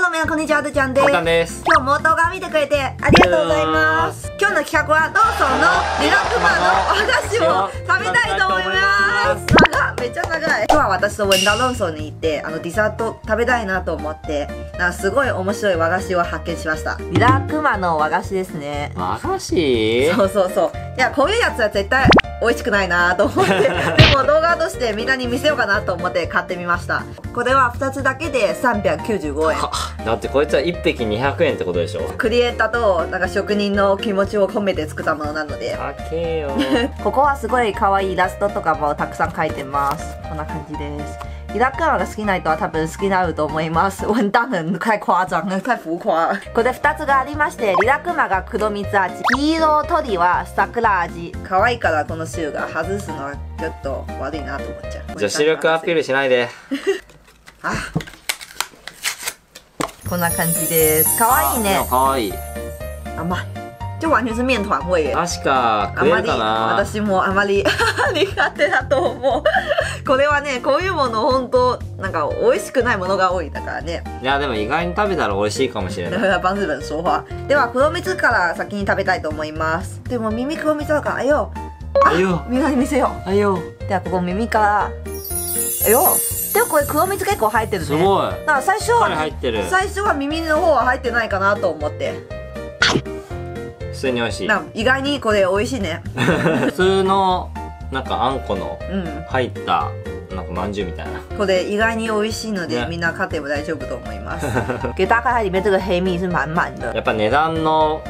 さんこんにちは、あずちゃんです。です。今日も動画を見てくれてありがとうございます。今日の企画はローソンのリラックマのお菓子を食べたいと思います。長っめっちゃ長い。今日は私とウェンダーローソンに行って、あのディザート食べたいなと思って、なんかすごい面白い和菓子を発見しました。リラックマの和菓子ですね。和菓子？そうそうそう。いや、こういうやつは絶対美味しくないなと思って、でも動画としてみんなに見せようかなと思って買ってみました。これは2つだけで395円。だってこいつは1匹200円ってことでしょ？クリエイターとなんか職人の気持ちを込めて作ったものなので。高えよ ここはすごい可愛いイラストとかもたくさん描いてます。こんな感じですリラックマが好きな人は多分好きになると思います。太夸太浮誇。これ2つがありましてリラックマが黒蜜味。黄色鳥は桜味。可愛いからこの汁が外すのはちょっと悪いなと思っちゃう。女子力アピールしないで。あ。こんな感じです。可愛いね。可愛い。甘い就完全是面团味耶。確かあまり食えるかな私もあまり苦手だと思う。これはねこういうもの本当なんか美味しくないものが多いだからね。いやでも意外に食べたら美味しいかもしれない。だから帮日本说話では黒蜜から先に食べたいと思います。でも耳黒蜜だからあよあよ。みんなに見せよあよ。うではここ耳から。あよ。でもこれ黒蜜結構入ってるね。すごい。だから最初しっかり入ってる。最初は耳の方は入ってないかなと思って普通に美味しい意外にこれ美味しいね普通のなんかあんこのうん入ったなんかまんじゅうみたいなこれ意外に美味しいので、ねみんな買っても大丈夫と思います。给大家看里面这个黑蜜是满满的。やっぱ値段の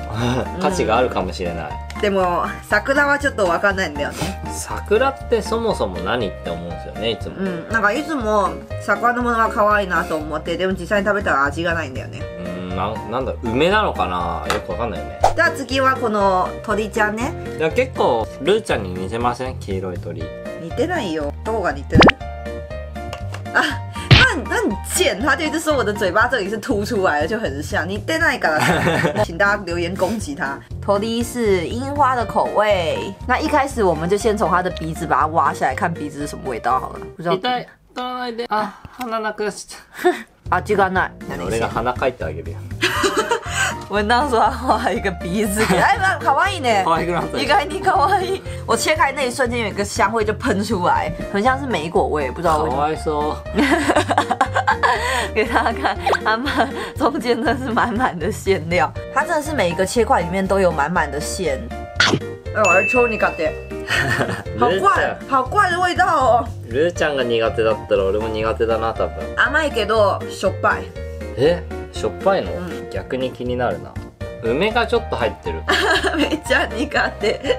価値があるかもしれない、でも桜はちょっとわかんないんだよね。桜ってそもそも何って思うんですよねいつも、うん、なんかいつも桜のものは可愛いなと思って、でも実際に食べたら味がないんだよね。うんななんだ梅なのかな？よくわかんないよねでは次はこの鳥ちゃんね。いや結構ルーちゃんに似てません？黄色い鳥似てないよ。どこが似てる？啊。那那很贱，他就一直说我的嘴巴这里是凸出来的，就很像。你对那一个，请大家留言攻击他。头梨是樱花的口味，那一开始我们就先从他的鼻子把它挖下来，看鼻子是什么味道好了。不知道痛い痛いであ鼻なくし啊，这个那俺が鼻かいてあげるよ 文当说他画一个鼻子给，哎，那可愛いね。可愛くなった意外に可愛い。我切开那一瞬间，有一个香味就喷出来，很像是莓果味，不知道か为什么。わいそう给大家看，它满中间真的是满满的馅料，它真的是每一个切块里面都有满满的馅。哎，我是抽你搞的，好ルーち怪ゃん，好怪的味道哦。ルーちゃんが苦手だったら俺も苦手だな多分甘いけどしょっぱい。え しょっぱいの、うん。逆に気になるな。梅がちょっと入ってる。めっちゃ苦手。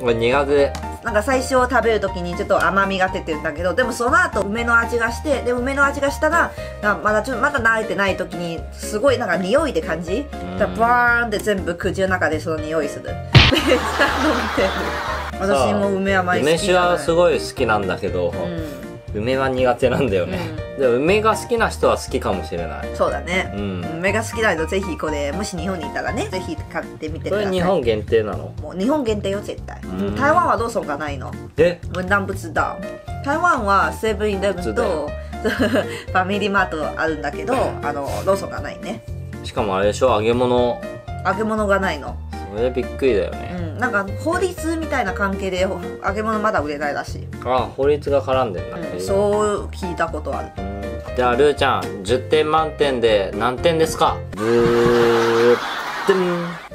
俺苦手。なんか最初食べる時にちょっと甘みが出てるんだけどでもその後梅の味がしてで梅の味がしたらなまだちょっとまだ慣れてない時にすごいなんか匂いって感じ？だバーンって全部口の中でその匂いする。めっちゃ飲んでる。私も梅甘い好き梅酒はすいごい好きなんだけど、うん梅は苦手なんだよね、でも梅が好きな人は好きかもしれない。そうだね。うん。梅が好きな人ぜひこれもし日本にいたらねぜひ買ってみてくこださい。れ日本限定なの？もう日本限定よ絶対。うん。台湾はローソンがないの？え？文旦不知道台湾はセブンイレブンと ファミリーマートあるんだけどあのローソンがないね。しかもあれでしょ？揚げ物。揚げ物がないのそれびっくりだようね、ん。なんか法律みたいな関係でほ揚げ物まだ売れないらしい、あ法律が絡んでんだ、へえそう聞いたことある。うんじゃあルーちゃん10点満点で何点ですか？ブー点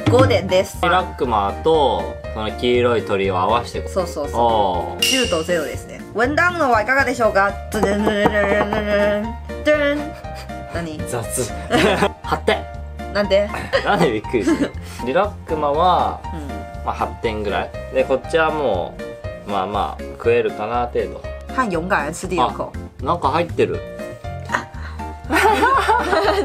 5点です。リラックマとその黄色い鳥を合わせてそうそうそう。おー。10と0ですね。文旦のはいかがでしょうか？何？雑。8 点なんで？なんでびっくりする？のリラックマは、うん。まあ、8点ぐらい。でこっちはもうまあまあ食えるかな程度。看勇敢人吃第二口なんか入ってる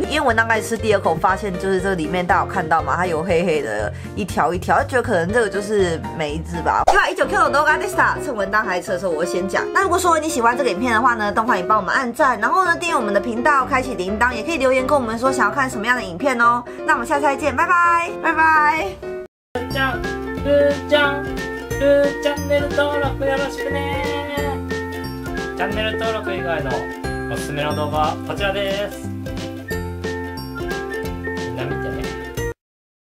因为我大概吃第二口，发现就是这里面大家有看到嘛，它有黑黑的一条一条，我觉得可能这个就是梅子吧。另外一九 Q 的 Dogaista，趁文章还在吃的时候，我先讲。那如果说你喜欢这个影片的话呢，动快也帮我们按赞，然后呢订阅我们的频道，开启铃铛，也可以留言跟我们说想要看什么样的影片哦。那我们下次再见，拜拜，拜拜。おすすめの動画はこちらです。